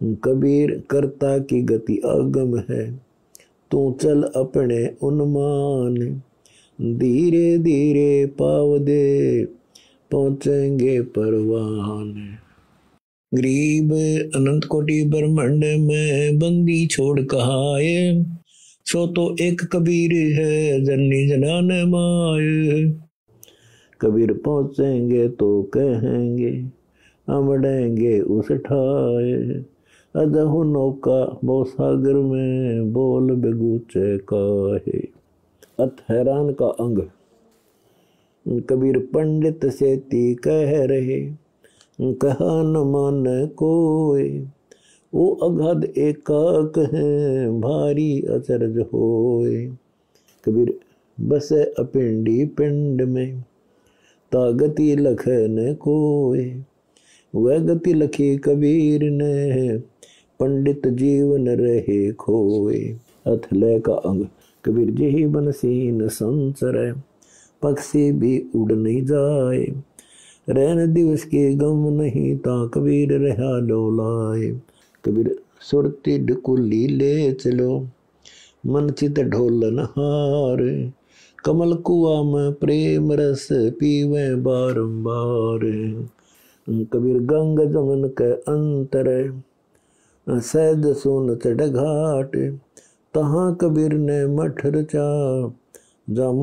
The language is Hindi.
कबीर करता की गति अगम है। तू चल अपने उन्मान, धीरे धीरे पाव दे, पहुँचेंगे परवान। गरीब अनंत कोटि ब्रह्मंड में बंदी छोड़ कहाए, सो तो एक कबीर है जन्नी जनान माए। कबीर पहुँचेंगे तो कहेंगे, अमड़ेंगे उस ठाए। अदहु नौका बो सागर में बोल बेगूचे काहे। अत हैरान का अंग। कबीर पंडित से ती कह रहे, कहा न मान कोई वो अगाध एकाक है, भारी अचरज होए। कबीर बस अपिंडी पिंड में तागति लखन कोय वह गति लखी कबीर ने पंडित जीवन रहे खोए। अथले का अंग कबीर जी ही बनसीन संसर। पक्षी भी उड़ नहीं जाए। रहन दिवस के गम नहीं ता कबीर रहा डोलाए कबीर सुरती ढकुली ले चलो। मन चित ढोलन हार कमल कुआ में प्रेम रस पीवे बारंबार। कबीर गंग जमन के अंतर। सैद सोनत चढ़ घाट तहाँ कबीर ने मठ रचा जाम